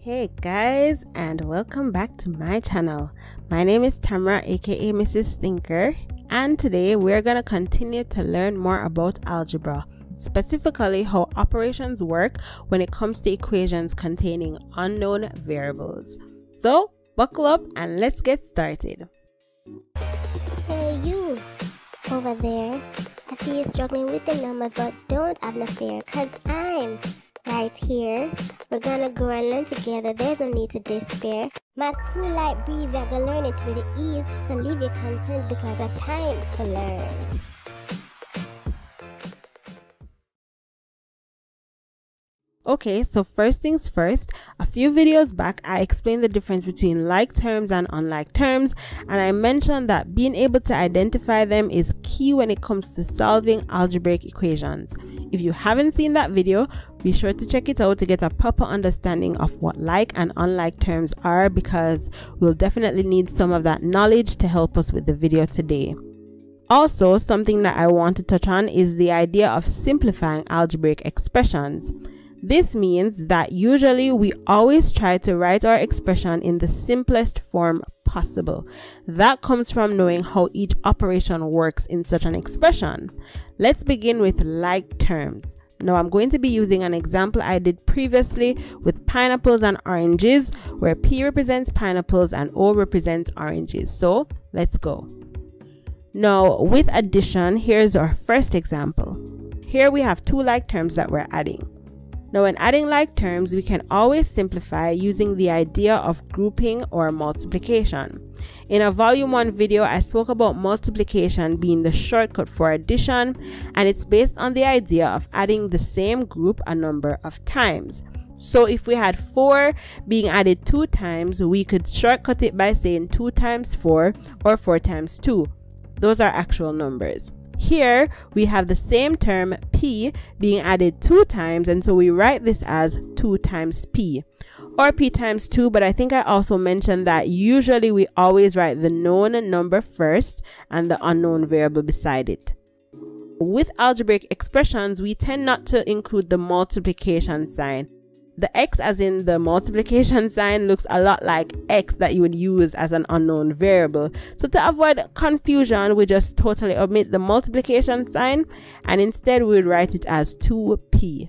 Hey guys, and welcome back to my channel. My name is Tamra, aka Mrs. Thinker, and today we're going to continue to learn more about algebra, specifically how operations work when it comes to equations containing unknown variables. So, buckle up and let's get started. Hey, you over there. I see you struggling with the numbers, but don't have no fear, cause I'm right here. We're gonna go and learn together. There's no need to despair. My cool light breeze, I can learn it with ease. So leave your concerns because it's time to learn. Okay, so first things first, a few videos back I explained the difference between like terms and unlike terms and I mentioned that being able to identify them is key when it comes to solving algebraic equations. If you haven't seen that video, be sure to check it out to get a proper understanding of what like and unlike terms are because we'll definitely need some of that knowledge to help us with the video today. Also, something that I want to touch on is the idea of simplifying algebraic expressions. This means that usually we always try to write our expression in the simplest form possible. That comes from knowing how each operation works in such an expression. Let's begin with like terms. Now I'm going to be using an example I did previously with pineapples and oranges where P represents pineapples and O represents oranges. So let's go. Now with addition, here's our first example. Here we have two like terms that we're adding. Now when adding like terms, we can always simplify using the idea of grouping or multiplication. In a volume 1 video, I spoke about multiplication being the shortcut for addition, and it's based on the idea of adding the same group a number of times. So if we had 4 being added 2 times, we could shortcut it by saying 2 times 4 or 4 times 2. Those are actual numbers. Here we have the same term p being added two times and so we write this as 2 times p or p times 2 but I think I also mentioned that usually we always write the known number first and the unknown variable beside it. With algebraic expressions we tend not to include the multiplication sign the x as in the multiplication sign looks a lot like x that you would use as an unknown variable. So to avoid confusion, we just totally omit the multiplication sign and instead we would write it as 2p.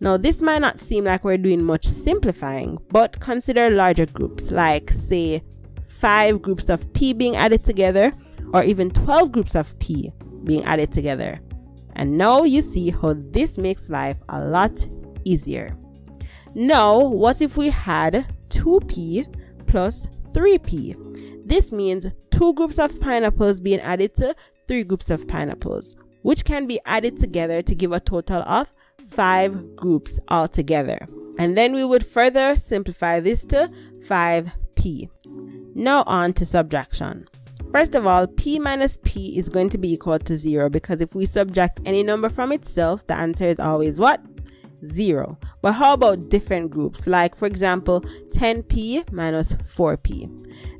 Now this might not seem like we're doing much simplifying, but consider larger groups like say 5 groups of p being added together or even 12 groups of p being added together. And now you see how this makes life a lot easier. Now, what if we had 2p plus 3p? This means two groups of pineapples being added to three groups of pineapples, which can be added together to give a total of five groups altogether. And then we would further simplify this to 5p. Now on to subtraction. First of all, p minus p is going to be equal to 0 because if we subtract any number from itself, the answer is always what? 0. But how about different groups? Like, for example, 10p minus 4p.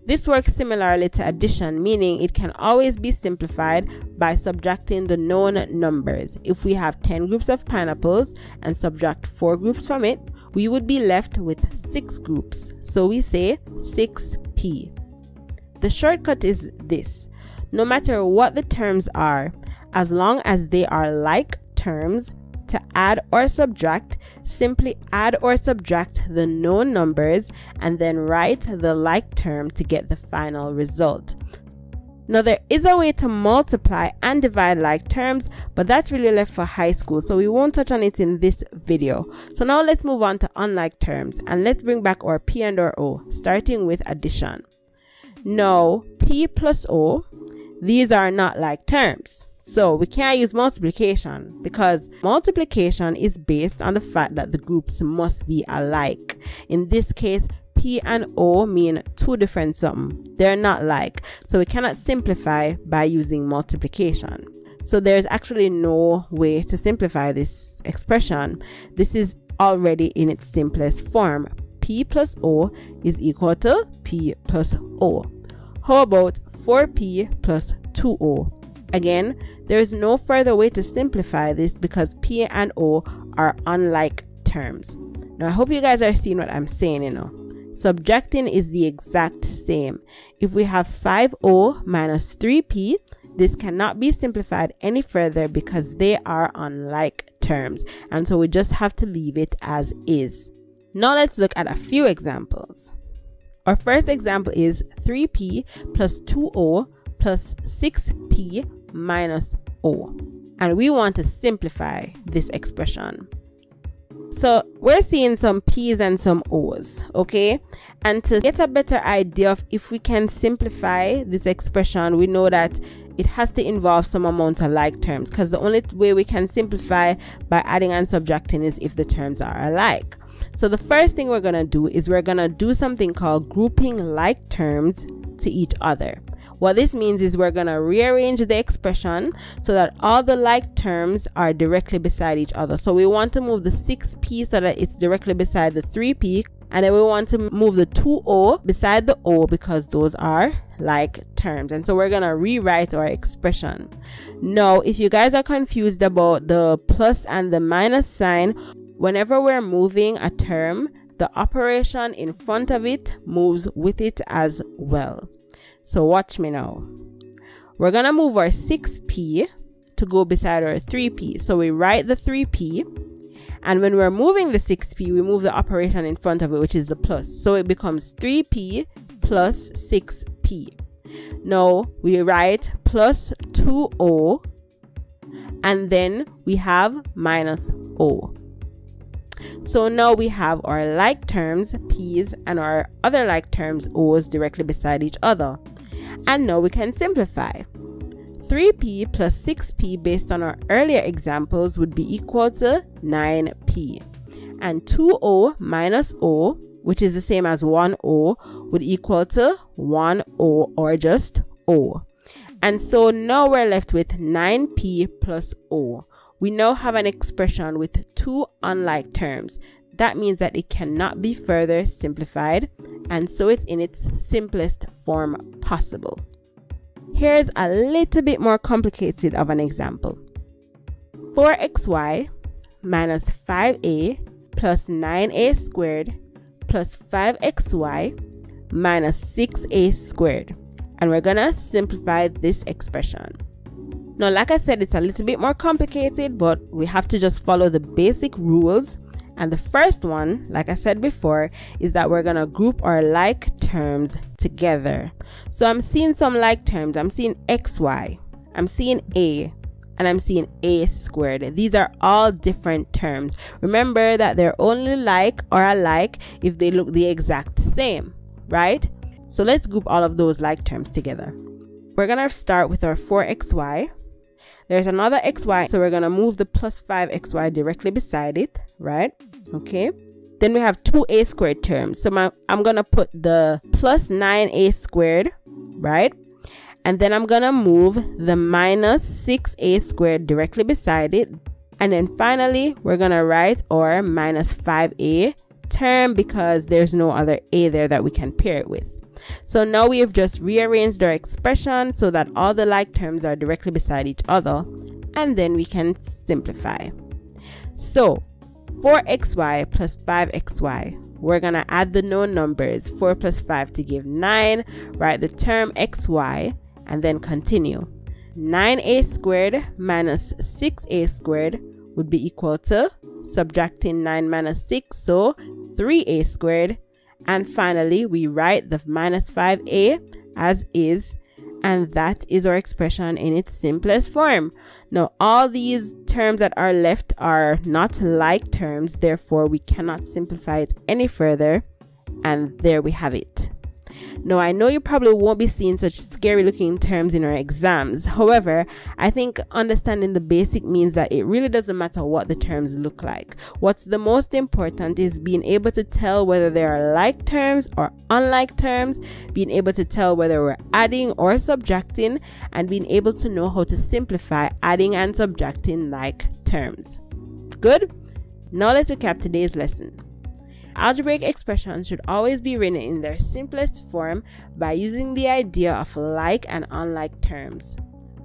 This works similarly to addition, meaning it can always be simplified by subtracting the known numbers. If we have 10 groups of pineapples and subtract 4 groups from it, we would be left with 6 groups. So we say 6p. The shortcut is this. No matter what the terms are, as long as they are like terms, to add or subtract, simply add or subtract the known numbers and then write the like term to get the final result. Now there is a way to multiply and divide like terms, but that's really left for high school, so we won't touch on it in this video. So now let's move on to unlike terms and let's bring back our P and our O, starting with addition. Now, P plus O, these are not like terms. So we can't use multiplication because multiplication is based on the fact that the groups must be alike. In this case, P and O mean two different something. They're not like. So we cannot simplify by using multiplication. So there's actually no way to simplify this expression. This is already in its simplest form. P plus O is equal to P plus O. How about 4P plus 2O? Again, there is no further way to simplify this because P and O are unlike terms. Now, I hope you guys are seeing what I'm saying, you know. Subtracting is the exact same. If we have 5o minus 3p, this cannot be simplified any further because they are unlike terms. And so we just have to leave it as is. Now let's look at a few examples. Our first example is 3p plus 2o plus 6p minus o. And we want to simplify this expression. So we're seeing some P's and some O's, okay? And to get a better idea of if we can simplify this expression, we know that it has to involve some amount of like terms because the only way we can simplify by adding and subtracting is if the terms are alike. So the first thing we're going to do is we're going to do something called grouping like terms to each other. What this means is we're going to rearrange the expression so that all the like terms are directly beside each other. So we want to move the 6p so that it's directly beside the 3p and then we want to move the 2o beside the o because those are like terms. And so we're gonna rewrite our expression. Now if you guys are confused about the plus and the minus sign whenever we're moving a term the operation in front of it moves with it as well so watch me now we're gonna move our 6p to go beside our 3p so we write the 3p and when we're moving the 6p, we move the operation in front of it, which is the plus. So it becomes 3p plus 6p. Now we write plus 2o and then we have minus o. So now we have our like terms, p's, and our other like terms, o's, directly beside each other. And now we can simplify. 3p plus 6p based on our earlier examples would be equal to 9p. And 2o minus o, which is the same as 1o, would equal to 1o or just o. And so now we're left with 9p plus o. We now have an expression with two unlike terms. That means that it cannot be further simplified, and so it's in its simplest form possible. Here's a little bit more complicated of an example. 4xy minus 5a plus 9a squared plus 5xy minus 6a squared. And we're gonna simplify this expression. Now, like I said, it's a little bit more complicated, but we have to just follow the basic rules and the first one, like I said before, is that we're going to group our like terms together. So I'm seeing some like terms. I'm seeing xy, I'm seeing a, and I'm seeing a squared. These are all different terms. Remember that they're only like or alike if they look the exact same, right? So let's group all of those like terms together. We're going to start with our 4xy there's another xy, so we're to move the plus 5xy directly beside it, right? Okay. Then we have two a squared terms. So my, I'm to put the plus 9a squared, right? And then I'm to move the minus 6a squared directly beside it. And then finally, we're to write our minus 5a term because there's no other a there that we can pair it with. So now we have just rearranged our expression so that all the like terms are directly beside each other and then we can simplify. So 4xy plus 5xy. We're going to add the known numbers 4 plus 5 to give 9. Write the term xy and then continue. 9a squared minus 6a squared would be equal to subtracting 9 minus 6, so 3a squared and finally, we write the minus 5a as is, and that is our expression in its simplest form. Now, all these terms that are left are not like terms, therefore, we cannot simplify it any further, and there we have it. Now, I know you probably won't be seeing such scary looking terms in our exams. However, I think understanding the basic means that it really doesn't matter what the terms look like. What's the most important is being able to tell whether they are like terms or unlike terms, being able to tell whether we're adding or subtracting, and being able to know how to simplify adding and subtracting like terms. Good? Now let's recap today's lesson. Algebraic expressions should always be written in their simplest form by using the idea of like and unlike terms.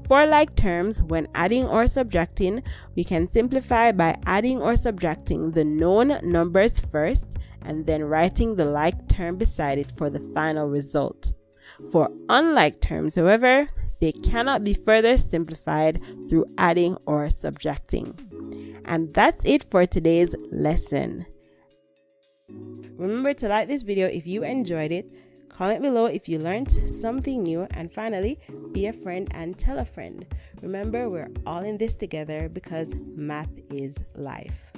For like terms, when adding or subtracting, we can simplify by adding or subtracting the known numbers first and then writing the like term beside it for the final result. For unlike terms, however, they cannot be further simplified through adding or subtracting. And that's it for today's lesson. Remember to like this video if you enjoyed it, comment below if you learned something new, and finally, be a friend and tell a friend. Remember, we're all in this together because math is life.